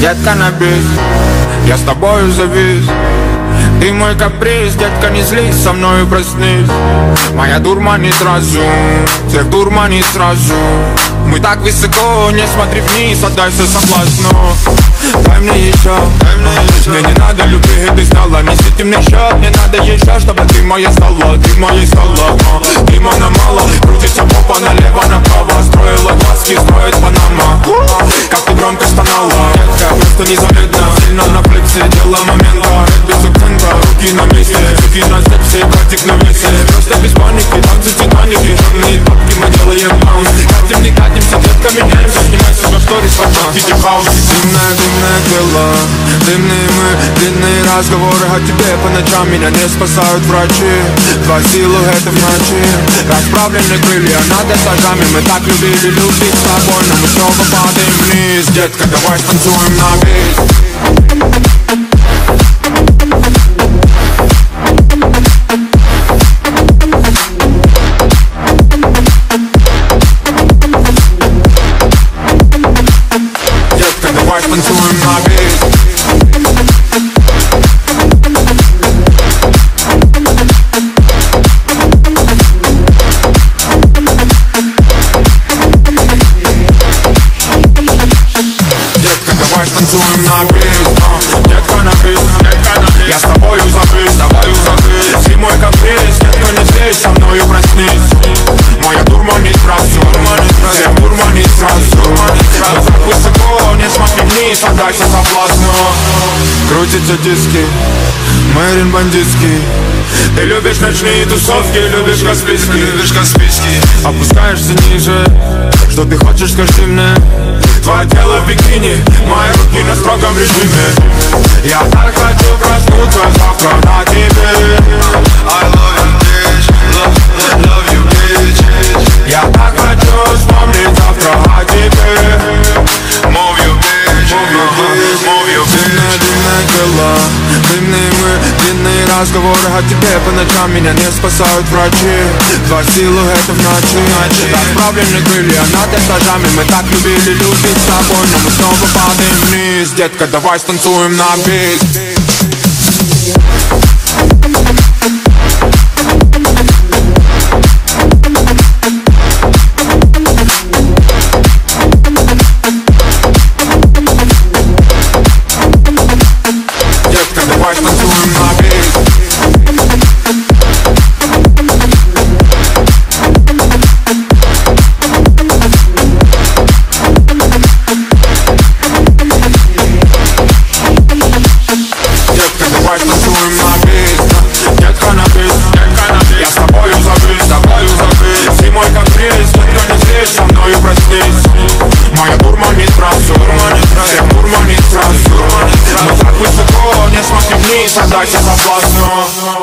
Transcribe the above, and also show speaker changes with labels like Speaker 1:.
Speaker 1: Детка на бис Я с тобою завис. Ты мой каприз, детка, не злись, со мною проснись. Моя дурманит разум, всех дурманит сразу. Мы так высоко, не смотри вниз, отдайся соблазну. Дай мне еще, дай мне еще. Мне не надо любви, ты знала Не свети мне счет, мне надо еще Чтобы ты моя стала, ты моей стала. Ты моя мало, крутится попа налево, направо. Строила глазки, строит Панама. Как ты громко стонала Просто незаметно Сильно на флексе, дело момента. Без акцента, руки на месте. Руки на степсе, картик на весе. Просто без паники, танцы титаники Черные тапки, мы делаем баунс. Катим, не катимся, детка, меняемся. Снимай себя в сторис, фотки, хаус Дымное, дымное тело Дымные мы, длинные разговоры о тебе По ночам меня не спасают врачи Два силуэта в ночи Расправлены крылья над этажами Мы так любили любить с тобой Но мы снова падаем вниз. Детка, давай станцуем на бис станцуем на бис давай станцуем на бис а, Детка на бис, детка на Я с тобою забысь, с тобою забысь Зимой каприз, детка не здесь, со мною проснись. Моя дурманит сразу, всех дурманит сразу. Но так высоко, не смотри вниз, отдайся соблазну. Крутятся диски, Мэрин бандитский. Ты любишь ночные тусовки, любишь Каспийский Любишь Каспийский Опускаешься ниже, что ты хочешь, скажи мне Твое тело в бикини, мои руки на строгом режиме. Я разговоры о тебе По ночам меня не спасают врачи. Два силуэта в ночи. Расправлены крылья над этажами. Мы так любили любить с тобой Но мы снова падаем вниз. Детка, давай станцуем на бис мною проснись Моя дурманит сразу, всех дурманит сразу Но так высоко, не смотри вниз, отдайся соблазну